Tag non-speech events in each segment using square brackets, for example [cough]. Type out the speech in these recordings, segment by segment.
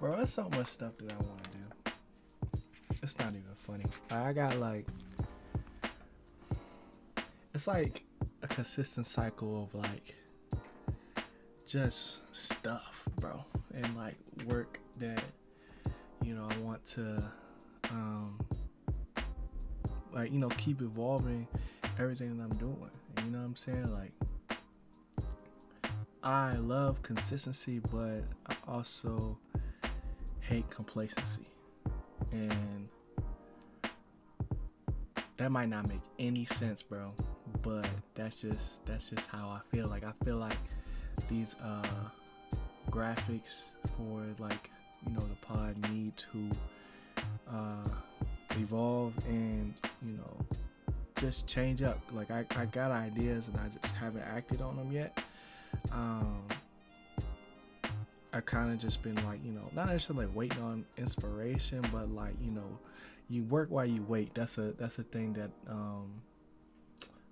Bro, there's so much stuff that I want to do. It's not even funny. I got like, it's like a consistent cycle of like just stuff, bro, and like work that you know I want to, um, like you know keep evolving everything that I'm doing. You know what I'm saying? Like, I love consistency, but I also hate complacency. And that might not make any sense, bro. But that's just that's just how I feel. Like I feel like these uh graphics for like you know the pod need to uh evolve and you know just change up. Like I, I got ideas and I just haven't acted on them yet. Um I kind of just been like, you know, not necessarily like waiting on inspiration, but like, you know, you work while you wait. That's a that's a thing that um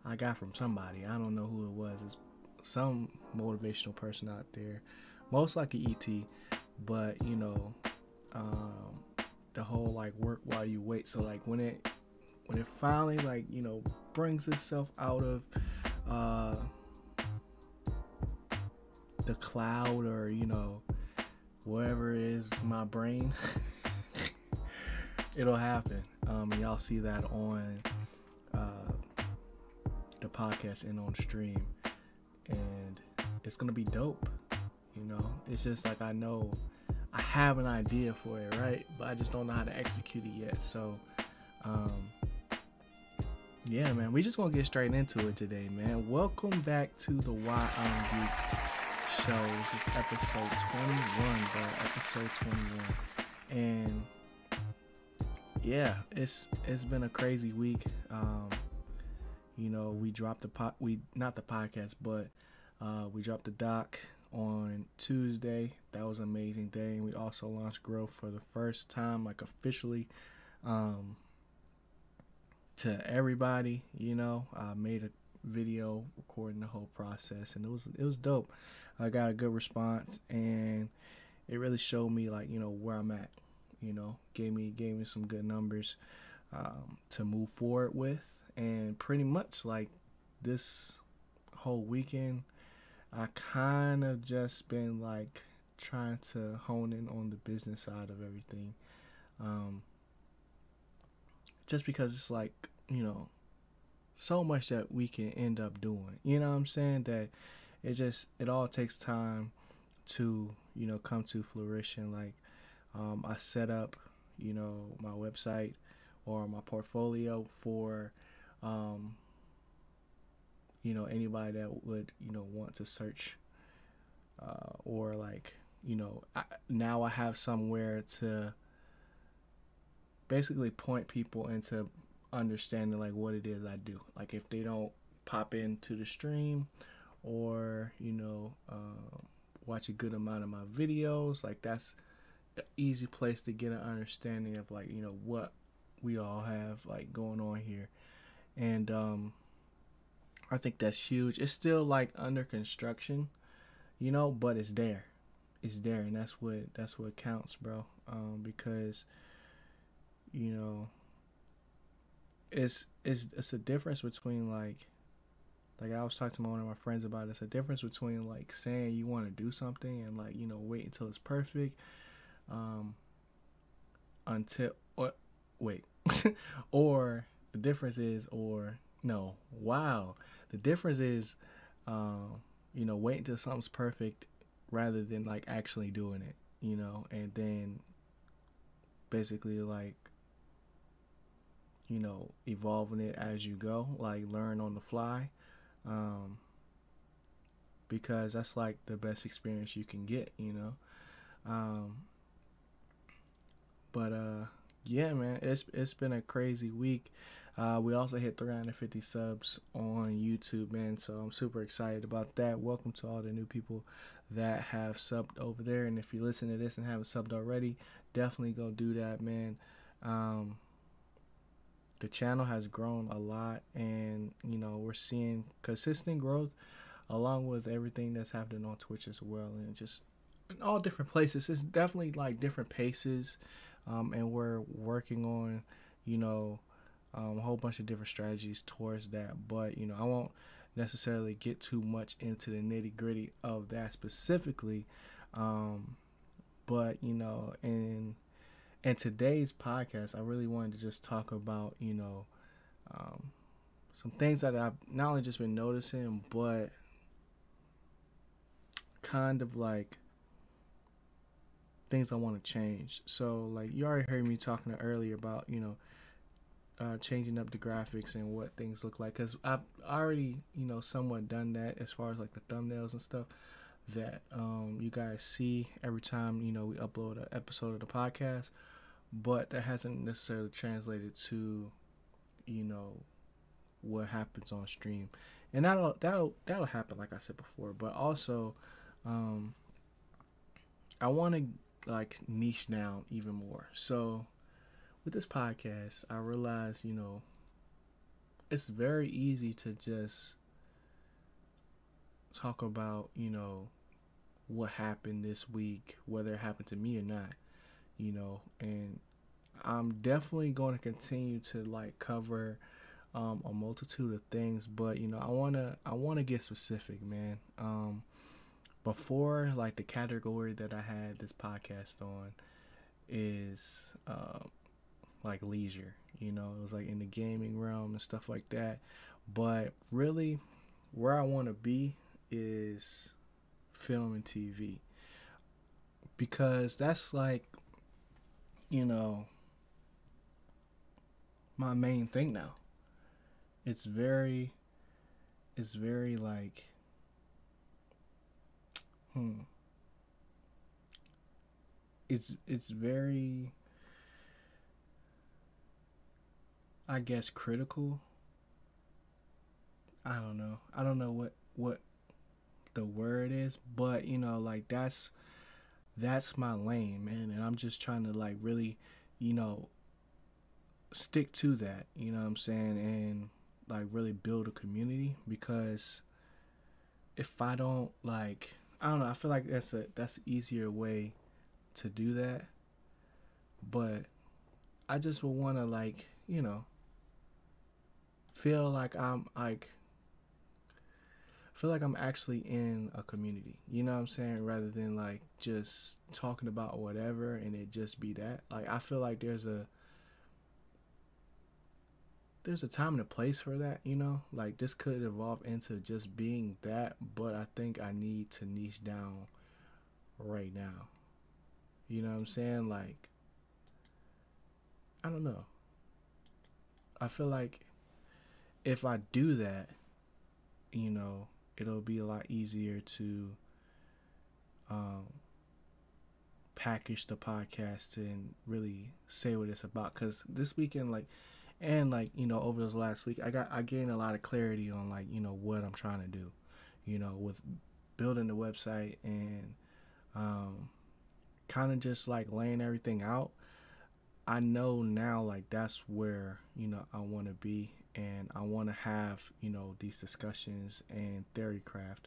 I got from somebody. I don't know who it was. It's some motivational person out there, most likely ET. But you know, um, the whole like work while you wait. So like when it when it finally like you know brings itself out of uh the cloud or you know wherever it is my brain [laughs] it'll happen. Um y'all see that on uh the podcast and on stream. And it's gonna be dope you know? It's just like i know i have an idea for it right? But i just don't know how to execute it yet. So um yeah man we just gonna get straight into it today man. Welcome back to the why i'm geek show. This is episode 21, bro. Episode 21. And yeah, it's it's been a crazy week. Um, you know, we dropped the pot we not the podcast, but uh, we dropped the doc on Tuesday. That was an amazing day. And we also launched Growth for the first time, like officially. Um, to everybody, you know, I made a video recording the whole process and it was it was dope. I got a good response and it really showed me like you know where I'm at. You know, gave me gave me some good numbers um, to move forward with, and pretty much like this whole weekend, I kind of just been like trying to hone in on the business side of everything. Um, just because it's like you know so much that we can end up doing. You know what I'm saying? That it just it all takes time to you know come to fruition like um, i set up you know my website or my portfolio for um, you know anybody that would you know want to search uh, or like you know I, now i have somewhere to basically point people into understanding like what it is i do. Like if they don't pop into the stream or you know uh, watch a good amount of my videos like that's an easy place to get an understanding of like you know what we all have like going on here. And um i think that's huge. It's still like under construction you know but it's there. It's there and that's what that's what counts bro. Um because you know it's it's it's a difference between like like I was talking to one of my friends about it. It's a difference between like saying you want to do something and like you know wait until it's perfect, um, until or wait, [laughs] or the difference is or no wow the difference is, um, you know wait until something's perfect rather than like actually doing it, you know, and then basically like you know evolving it as you go, like learn on the fly um, because that's like the best experience you can get, you know. Um, but uh, yeah, man, it's it's been a crazy week. Uh, we also hit 350 subs on YouTube, man. So I'm super excited about that. Welcome to all the new people that have subbed over there. And if you listen to this and haven't subbed already, definitely go do that, man. Um, the channel has grown a lot and you know we're seeing consistent growth along with everything that's happening on twitch as well and just in all different places. It's definitely like different paces, um, and we're working on, you know, um, a whole bunch of different strategies towards that. But you know, I won't necessarily get too much into the nitty gritty of that specifically. Um, but you know, in in today's podcast, I really wanted to just talk about you know um, some things that I've not only just been noticing, but kind of like things I want to change. So like you already heard me talking earlier about you know uh, changing up the graphics and what things look like because I've already you know somewhat done that as far as like the thumbnails and stuff that um, you guys see every time you know we upload an episode of the podcast, but that hasn't necessarily translated to you know what happens on stream, and that'll that'll that'll happen like I said before, but also um, I want to like niche down even more. So with this podcast, I realize, you know, it's very easy to just talk about, you know, what happened this week, whether it happened to me or not, you know, and I'm definitely going to continue to like cover um, a multitude of things, but you know, I wanna I wanna get specific, man. Um, before like the category that I had this podcast on is uh, like leisure, you know, it was like in the gaming realm and stuff like that. But really, where I want to be is film and TV because that's like, you know, my main thing now. It's very, it's very like Hmm. It's it's very I guess critical. I don't know. I don't know what what the word is, but you know, like that's that's my lane, man, and I'm just trying to like really, you know, stick to that, you know what I'm saying, and like really build a community because if I don't like I don't know. I feel like that's a that's an easier way to do that. But I just would want to like you know feel like I'm like feel like I'm actually in a community. You know what I'm saying? Rather than like just talking about whatever and it just be that. Like I feel like there's a there's a time and a place for that, you know? Like this could evolve into just being that, but I think I need to niche down right now. You know what I'm saying? Like I don't know. I feel like if I do that, you know, it'll be a lot easier to um package the podcast and really say what it's about. Cuz this weekend like and like you know over this last week i got i gained a lot of clarity on like you know what i'm trying to do you know with building the website and um kind of just like laying everything out. I know now like that's where you know i want to be and i want to have you know these discussions and theory craft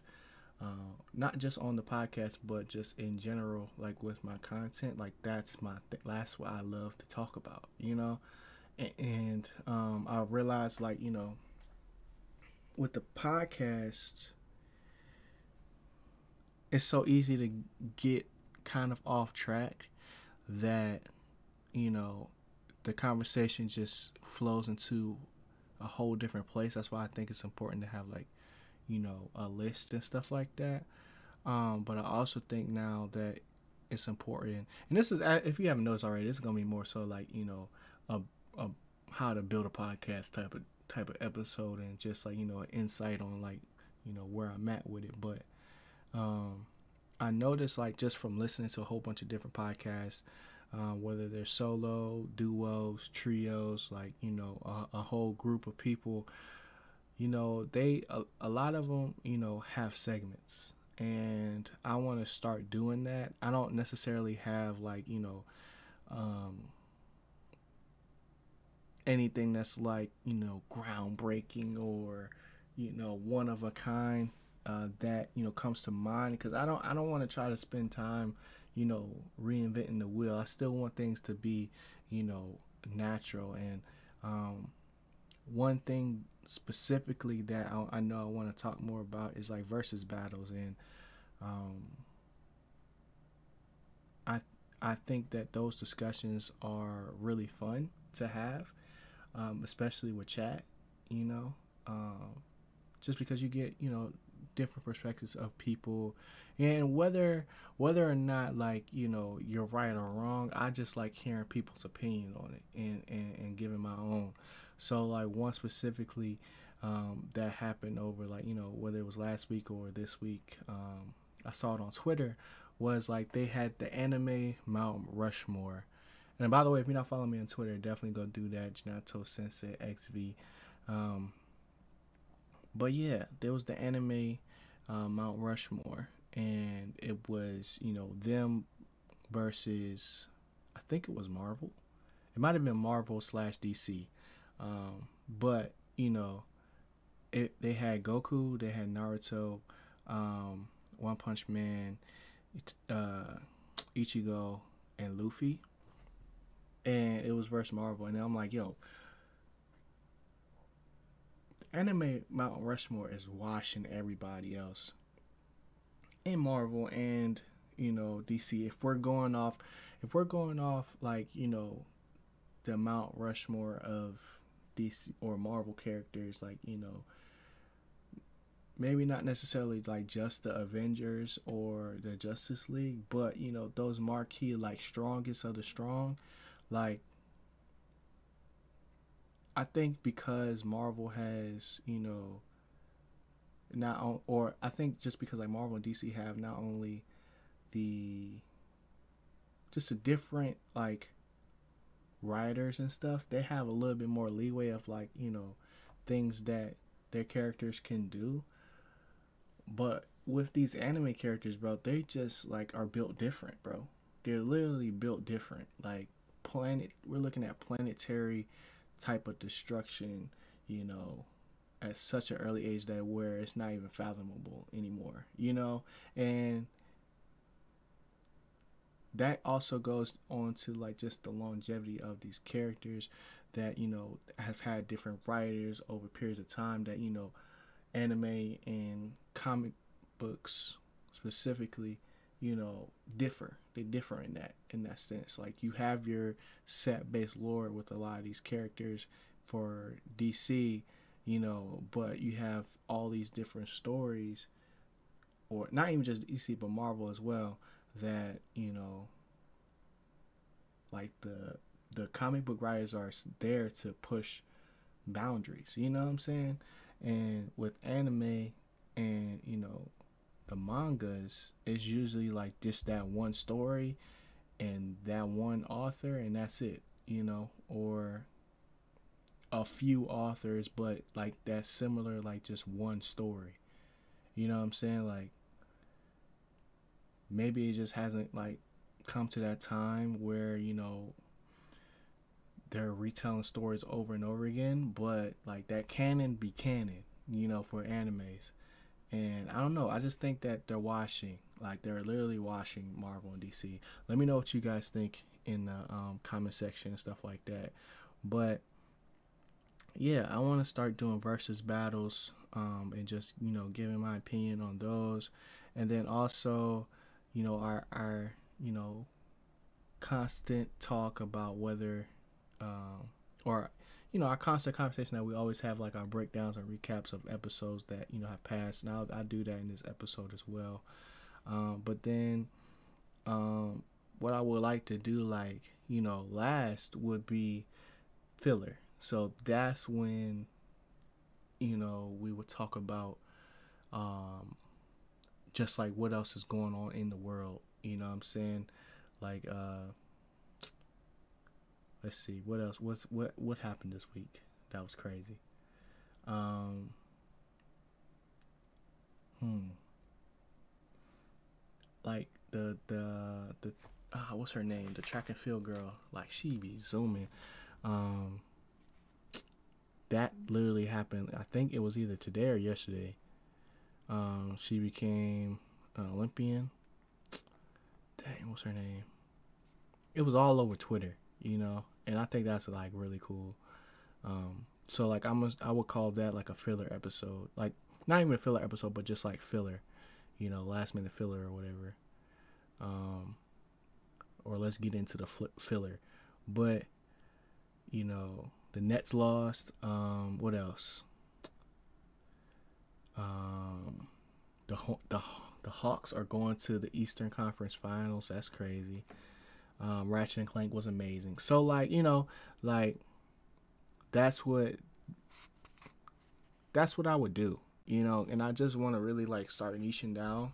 uh, not just on the podcast but just in general like with my content. Like that's my th- that's what i love to talk about you know? And um, I realized like you know with the podcast it's so easy to get kind of off track that you know the conversation just flows into a whole different place that's why i think it's important to have like you know a list and stuff like that um, but i also think now that it's important and this is if you haven't noticed already this is gonna be more so like you know a a how to build a podcast type of type of episode and just like you know an insight on like you know where I'm at with it. But um, I noticed like just from listening to a whole bunch of different podcasts, uh, whether they're solo, duos, trios, like you know a, a whole group of people. You know they a, a lot of them you know have segments and I want to start doing that. I don't necessarily have like you know um, anything that's like you know groundbreaking or you know one of a kind uh, that you know comes to mind because I don't I don't want to try to spend time you know reinventing the wheel. I still want things to be you know natural and um, one thing specifically that I, I know I want to talk more about is like versus battles and um, I I think that those discussions are really fun to have, um, especially with chat. You know, um, just because you get you know different perspectives of people. And whether whether or not like you know you're right or wrong i just like hearing people's opinion on it and and, and giving my own. So like one specifically um, that happened over like you know whether it was last week or this week um, i saw it on twitter was like they had the anime mount rushmore. And by the way if you're not following me on twitter definitely go do that. Ginato Sensei XV um, but yeah, there was the anime uh, Mount Rushmore, and it was you know them versus I think it was Marvel. It might have been Marvel slash DC, um, but you know, it they had Goku, they had Naruto, um, One Punch Man, uh, Ichigo, and Luffy, and it was versus Marvel, and I'm like, yo, anime Mount Rushmore is washing everybody else in Marvel and you know DC. If we're going off, if we're going off like you know the Mount Rushmore of DC or Marvel characters, like you know maybe not necessarily like just the Avengers or the Justice League, but you know those marquee like strongest of the strong, like I think because Marvel has, you know, not or I think just because like Marvel and DC have not only the just a different like writers and stuff, they have a little bit more leeway of like, you know, things that their characters can do. But with these anime characters, bro, they just like are built different, bro. They're literally built different. Like planet we're looking at planetary type of destruction, you know, at such an early age that where it's not even fathomable anymore, you know, and that also goes on to like just the longevity of these characters that you know have had different writers over periods of time that you know anime and comic books specifically you know differ. They differ in that in that sense. Like you have your set based lore with a lot of these characters for dc you know but you have all these different stories or not even just dc but marvel as well that you know like the the comic book writers are there to push boundaries you know what i'm saying? And with anime and you know the mangas is usually like just that one story and that one author and that's it you know or a few authors but like that similar like just one story. You know what i'm saying? Like maybe it just hasn't like come to that time where you know they're retelling stories over and over again but like that canon be canon you know for animes and I don't know. I just think that they're washing, like they're literally washing Marvel and DC. Let me know what you guys think in the um, comment section and stuff like that. But yeah, I want to start doing versus battles um, and just you know giving my opinion on those, and then also, you know, our our you know constant talk about whether um, or you know, our constant conversation that we always have, like our breakdowns and recaps of episodes that you know have passed. Now I do that in this episode as well. Um, but then, um, what I would like to do, like you know, last would be filler. So that's when, you know, we would talk about, um, just like what else is going on in the world. You know, what I'm saying, like, uh let's see what else what's what what happened this week that was crazy? Um hmm. Like the the the ah, what's her name? The track and field girl. Like she be zooming. Um that literally happened i think it was either today or yesterday. Um, she became an Olympian. Dang, what's her name? It was all over Twitter, you know, and I think that's like really cool. Um, so like I'm I would call that like a filler episode, like not even a filler episode, but just like filler, you know, last minute filler or whatever. Um, or let's get into the filler, but you know the Nets lost. Um, what else? Um, the the the Hawks are going to the Eastern Conference Finals. That's crazy. Um, Ratchet and Clank was amazing. So like you know, like that's what that's what I would do. You know, and I just want to really like start niching down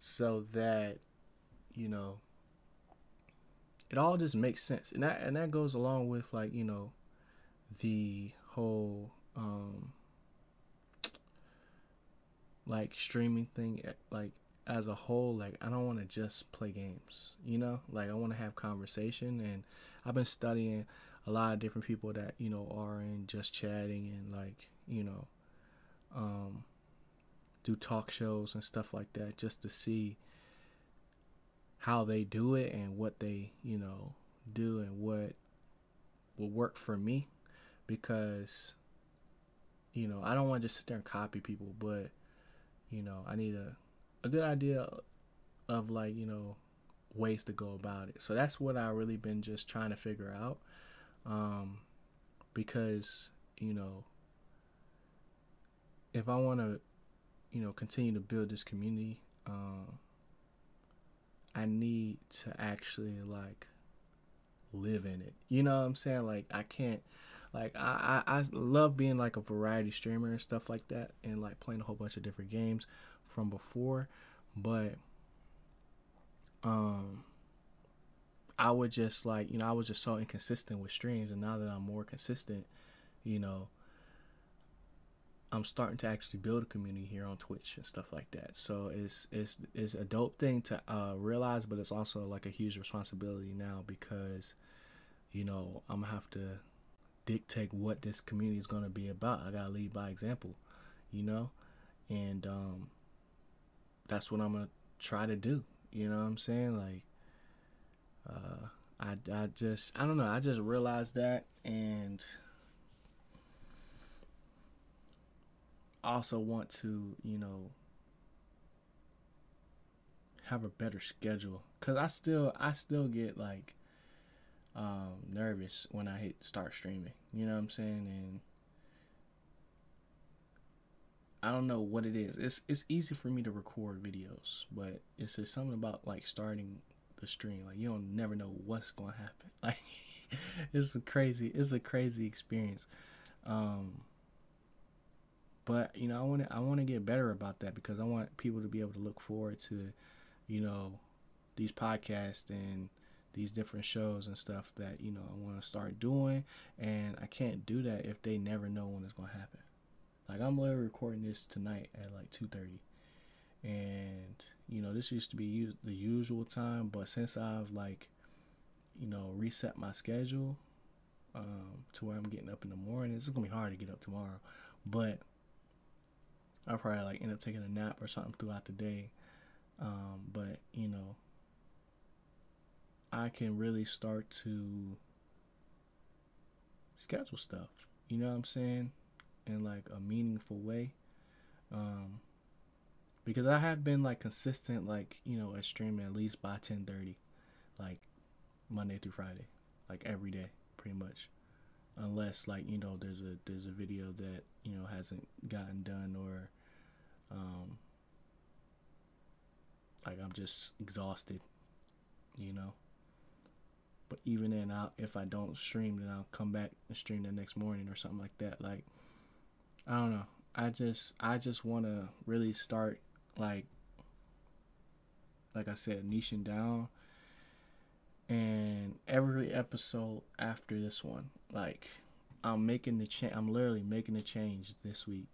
so that you know it all just makes sense, and that and that goes along with like you know the whole um like streaming thing like as a whole like i don't want to just play games you know? Like i want to have conversation and i've been studying a lot of different people that you know are in just chatting and like you know um do talk shows and stuff like that just to see how they do it and what they you know do and what will work for me. Because you know I don't want to just sit there and copy people, but you know I need a a good idea of like you know ways to go about it. So that's what I really been just trying to figure out, um, because you know if I want to you know continue to build this community, um, I need to actually like live in it. You know what I'm saying? Like I can't like I, I, I love being like a variety streamer and stuff like that and like playing a whole bunch of different games from before but um I would just like you know I was just so inconsistent with streams and now that I'm more consistent you know I'm starting to actually build a community here on Twitch and stuff like that. So it's it's it's a dope thing to uh, realize, but it's also like a huge responsibility now because you know I'm gonna have to dictate what this community is going to be about. I got to lead by example, you know? And um, that's what I'm to try to do. You know what I'm saying? Like, uh, I, I just, I don't know. I just realized that. And also want to, you know, have a better schedule. Cause I still, I still get like, um, nervous when I hit start streaming. You know what I'm saying? And I don't know what it is. It's it's easy for me to record videos, but it's just something about like starting the stream. Like you don't never know what's gonna happen. [laughs] Like it's a crazy it's a crazy experience. Um, but you know I want to I want to get better about that because I want people to be able to look forward to, you know, these podcasts and these different shows and stuff that you know I want to start doing, and I can't do that if they never know when it's gonna happen. Like I'm literally recording this tonight at like 2:30, and you know this used to be the usual time, but since I've like, you know, reset my schedule um, to where I'm getting up in the morning, it's gonna be hard to get up tomorrow, but I'll probably like end up taking a nap or something throughout the day. Um, but you know, I can really start to schedule stuff. You know what I'm saying? In like a meaningful way. Um because I have been like consistent like, you know, at streaming at least by 10:30 like Monday through Friday, like every day pretty much. Unless like, you know, there's a there's a video that, you know, hasn't gotten done or um like I'm just exhausted, you know. But even then, I'll, if I don't stream, then I'll come back and stream the next morning or something like that. Like, I don't know. I just, I just want to really start, like, like I said, niching down. And every episode after this one, like, I'm making the change. I'm literally making the change this week.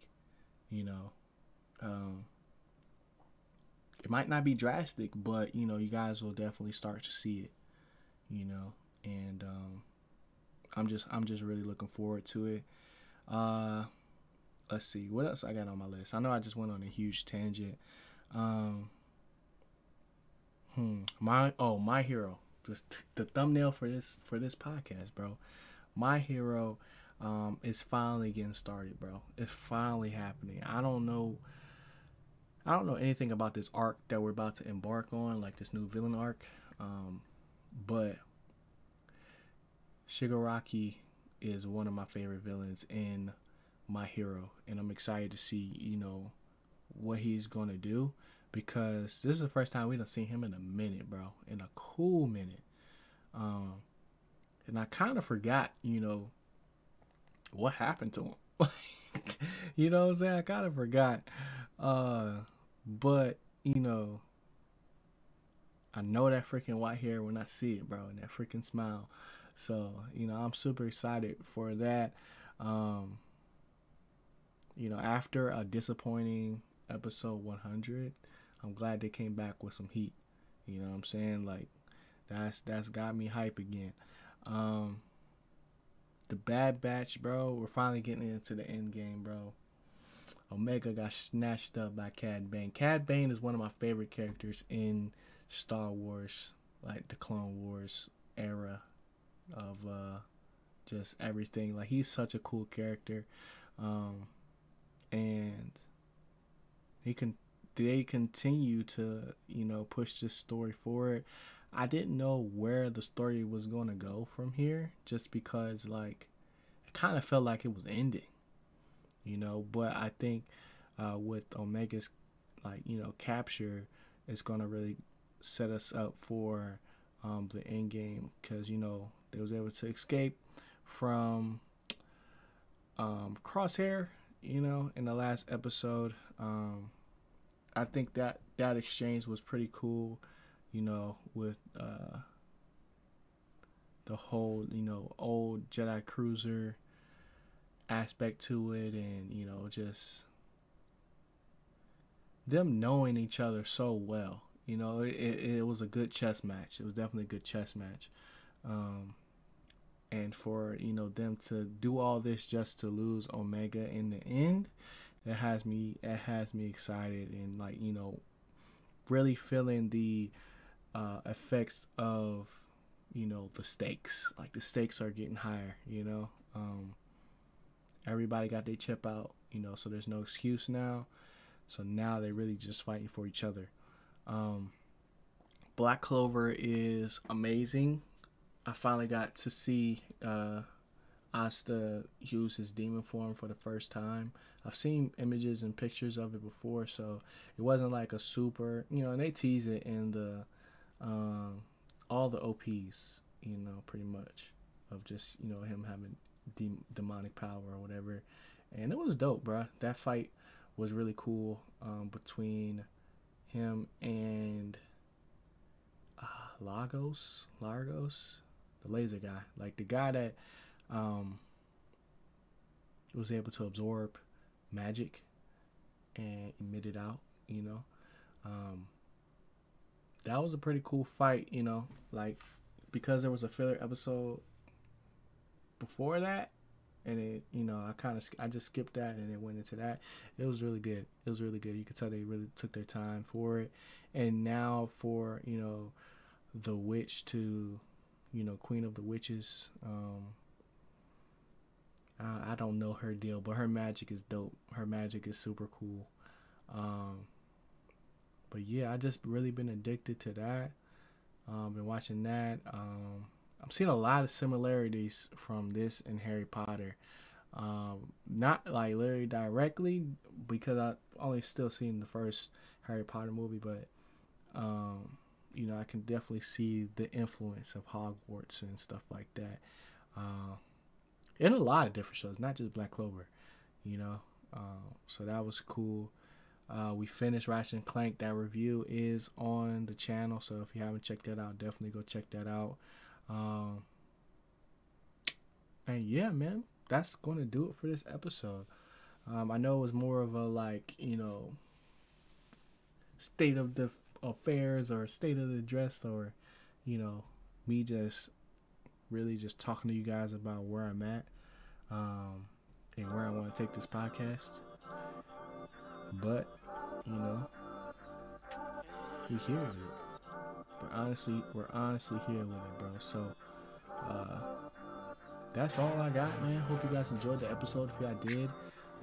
You know, um, it might not be drastic, but you know, you guys will definitely start to see it you know, and um, I'm just I'm just really looking forward to it. Uh, let's see what else I got on my list. I know I just went on a huge tangent. Um, hmm, my oh my hero, just the thumbnail for this for this podcast, bro. My hero um, is finally getting started, bro. It's finally happening. I don't know. I don't know anything about this arc that we're about to embark on, like this new villain arc. Um, but Shigaraki is one of my favorite villains in my hero, and I'm excited to see you know what he's gonna do because this is the first time we don't see him in a minute, bro, in a cool minute. Um, and I kind of forgot, you know, what happened to him. [laughs] you know what I'm saying? I kind of forgot. Uh, but you know, I know that freaking white hair when I see it, bro, and that freaking smile. So, you know, I'm super excited for that. Um, you know, after a disappointing episode 100, I'm glad they came back with some heat. You know what I'm saying? Like that's that's got me hype again. Um the Bad Batch, bro, we're finally getting into the end game, bro. Omega got snatched up by Cad Bane. Cad Bane is one of my favorite characters in Star Wars, like the Clone Wars era of uh just everything. Like he's such a cool character. Um and he can they continue to you know push this story forward. I didn't know where the story was going to go from here just because like it kind of felt like it was ending you know? But i think uh, with omega's like you know capture it's going to really set us up for um, the end game because you know they was able to escape from um, crosshair you know, in the last episode. Um, I think that that exchange was pretty cool, you know, with uh, the whole, you know, old Jedi cruiser aspect to it, and you know, just them knowing each other so well. You know, it, it was a good chess match. It was definitely a good chess match. Um, and for you know them to do all this just to lose Omega in the end, it has me it has me excited and like you know really feeling the uh, effects of you know the stakes. Like the stakes are getting higher. You know, um, everybody got their chip out. You know, so there's no excuse now. So now they're really just fighting for each other. Um, Black Clover is amazing. I finally got to see uh, Asta use his demon form for the first time. I've seen images and pictures of it before, so it wasn't like a super, you know. And they tease it in the um, all the OPs, you know, pretty much of just you know him having de- demonic power or whatever, and it was dope, bro. That fight was really cool um, between him and uh, Lagos, Largos, the laser guy, like the guy that um, was able to absorb magic and emit it out. You know, um, that was a pretty cool fight. You know, like because there was a filler episode before that and it you know i kind of i just skipped that and it went into that. It was really good. It was really good. You could tell they really took their time for it. And now for you know the witch to you know, Queen of the Witches. Um, I, I don't know her deal, but her magic is dope. Her magic is super cool. Um, but yeah, I just really been addicted to that. Um, been watching that. Um, I'm seeing a lot of similarities from this and Harry Potter. Um, not like literally directly because I only still seen the first Harry Potter movie, but um, you know, I can definitely see the influence of Hogwarts and stuff like that. Uh, in a lot of different shows, not just Black Clover, you know. Uh, so that was cool. Uh, we finished Ratchet and Clank. That review is on the channel, so if you haven't checked that out, definitely go check that out. Um, and yeah, man, that's going to do it for this episode. Um, I know it was more of a like, you know, state of the affairs or state of the dress or you know me just really just talking to you guys about where i'm at um, and where I want to take this podcast. But, you know, we here with it. We're honestly, we're honestly here with it, bro. So, uh, that's all I got, man. Hope you guys enjoyed the episode. If y'all did,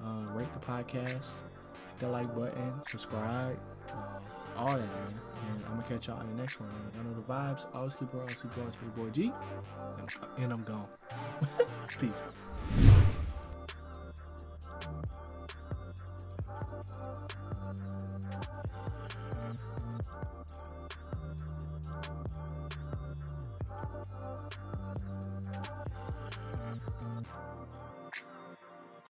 uh, rate the podcast, hit the like button, subscribe, uh, all that, man. And I'm gonna catch y'all in the next one. Man. I know the vibes. Always keep going. Keep going. It's me, boy G, and I'm gone. [laughs] Peace.